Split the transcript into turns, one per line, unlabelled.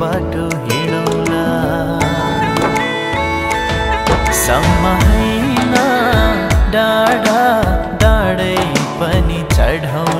बाटो हिँडौला। सम्म होइन डाँडा डाँडै पनि चढौँ